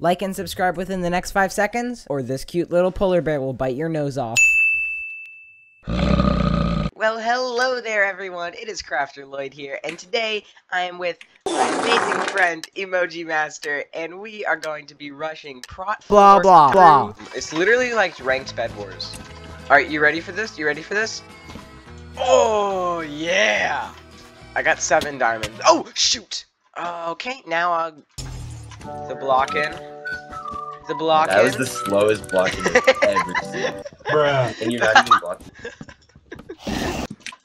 Like and subscribe within the next five seconds, or this cute little polar bear will bite your nose off. Well, hello there, everyone. It is Crafter Lloyd here, and today I am with my amazing friend Emoji Master, and we are going to be rushing Prot Blah, blah, blah. It's literally like ranked bed wars. Alright, you ready for this? You ready for this? Oh, yeah! I got seven diamonds. Oh, shoot! Uh, okay, now I'll... The block in. The block That was the slowest blocking I've ever seen. Bruh. And you're not even blocking.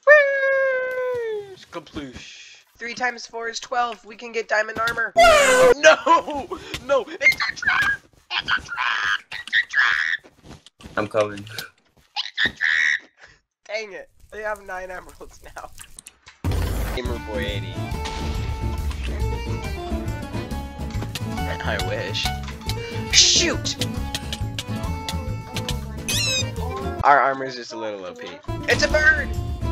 Whee! Sploosh. Three times four is twelve. We can get diamond armor. no! No! It's a trap! It's a trap! It's a trap! I'm coming. Dang it. They have nine emeralds now. Gamer Boy 80. I wish. Shoot! Our armor's just a little OP. It's a bird!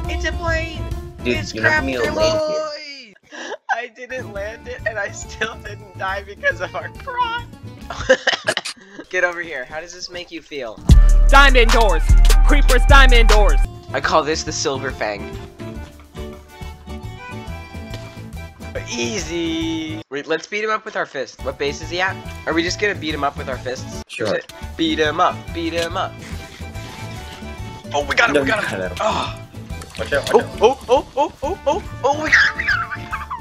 It's a plane! Dude, it's you're not gonna be able to Crafter land here. Lloyd! I didn't land it and I still didn't die because of our prot. Get over here. How does this make you feel? Diamond doors! Creepers diamond doors! I call this the Silver Fang. Easy. Wait, let's beat him up with our fists. What base is he at? Are we just gonna beat him up with our fists? Sure. Beat him up. Beat him up. Oh, we got him. No, we got him. him. Oh, Watch out, oh, watch out. oh, oh, oh, oh, oh, oh, we got him. We got him.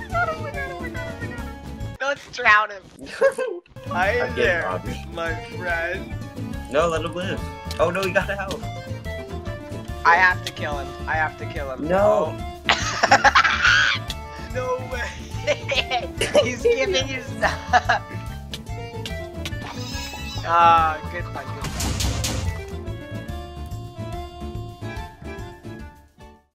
We got him. We got him. We got him. We got him. We got him. Let's drown him. I'm getting there, robbed. my friend. No, let him live. Oh no, he got out. I have to kill him. I have to kill him. No. Oh. No way. He's giving stuff. Ah, good fun, good fun.